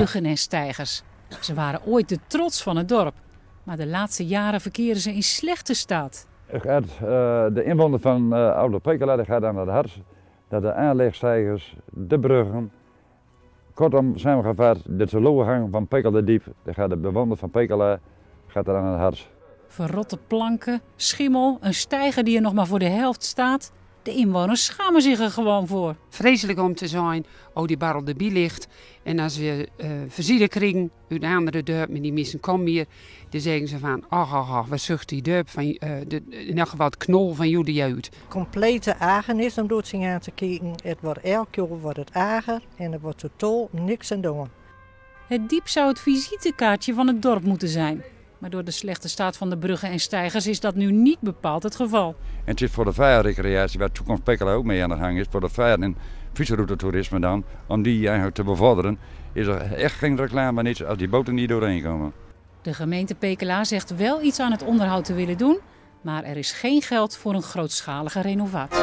bruggen en steigers. Ze waren ooit de trots van het dorp. Maar de laatste jaren verkeren ze in slechte staat. Gaat, uh, de inwoner van uh, Oude Pekela gaat aan het hart. Dat de aanlegsteigers, de bruggen. Kortom, samengevat, de teloorgang van Pekela Diep. Gaat de bewoner van Pekela gaat er aan het hart. Verrotte planken, schimmel, een steiger die er nog maar voor de helft staat. De inwoners schamen zich er gewoon voor. Vreselijk om te zijn, oh die barrel de bie ligt. En als we uh, verzieden krijgen uit de andere dorp, met die missen kom hier, dan zeggen ze van, ach, ach, ach, wat zucht die dorp van, uh, de, in elk geval het knol van jullie uit. Complete agen is om door het aan te kijken. Het wordt elke keer wordt het ager en er wordt totaal niks aan doen. Het diep zou het visitekaartje van het dorp moeten zijn. Maar door de slechte staat van de bruggen en steigers is dat nu niet bepaald het geval. En het is voor de vaarrecreatie, waar Toekomst Pekela ook mee aan de gang is, voor de vaar- en fietsroutetoerisme dan, om die eigenlijk te bevorderen, is er echt geen reclame niets als die boten niet doorheen komen. De gemeente Pekela zegt wel iets aan het onderhoud te willen doen, maar er is geen geld voor een grootschalige renovatie.